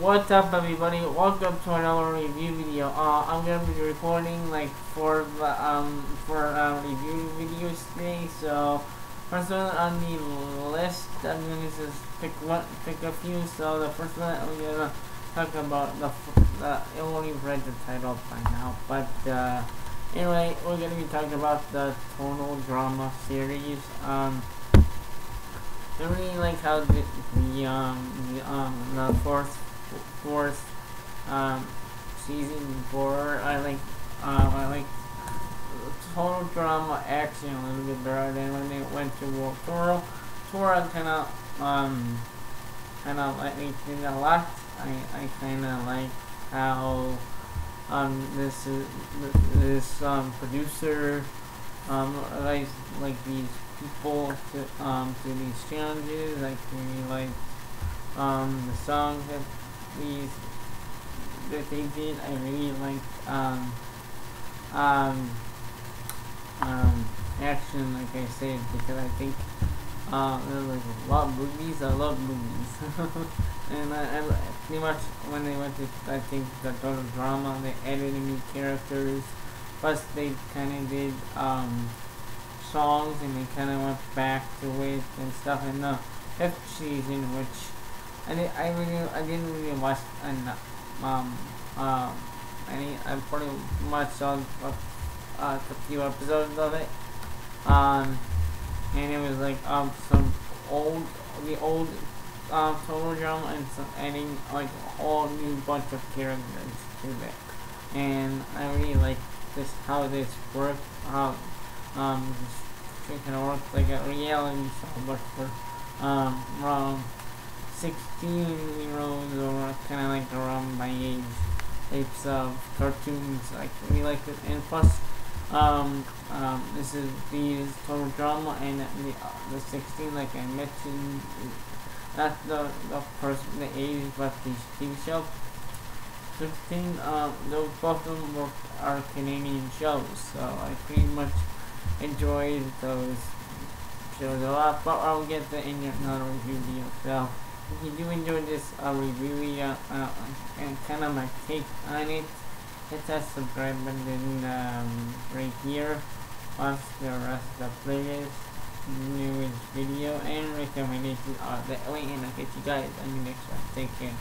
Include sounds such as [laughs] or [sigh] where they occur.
What's up everybody, welcome to another review video. Uh, I'm gonna be recording like for um for uh, review videos today. So first one on the list, I'm gonna just pick one, pick a few. So the first one I'm gonna talk about the the you already read the title by now, but uh, anyway, we're gonna be talking about the Total Drama series. Um, I really like how the, the um the um the fourth fourth um season four I like um I like total drama action a little bit better than when they went to World Tour. Tour I kinda um kinda like it a lot. I, I kinda like how um this is this um producer um like like these people to um to these challenges. I really like um the songs that these that they did. I really like um um um action like I said because I think uh there's like a lot of movies. I love movies. [laughs] and I, I pretty much when they went to I think the total drama they added new characters. Plus they kinda did um songs and they kind of went back to it and stuff in the fifth season, which I I really I didn't really watch and um um any I pretty much saw a, a few episodes of it. Um, and it was like um some old the old um total drama and some adding like a whole new bunch of characters to it. And I really like this how this worked how um can work like a reality show, but for um, around 16 year olds or kind of like around my age types of cartoons. I really like it, and plus, um, um, this is the total drama, and the uh, the 6teen, like I mentioned, not the the person, the age, but the TV show. 6teen, um, those both of them were, are Canadian shows, so I pretty much enjoyed those shows a lot, but I'll get to in another review video. So, if you do enjoy this uh, review video uh, and kind of my take on it, hit that subscribe button um, right here. Watch the rest of the playlist, newest video, and recommendation. Uh, that way, and I'll catch you guys on the next one. Take care.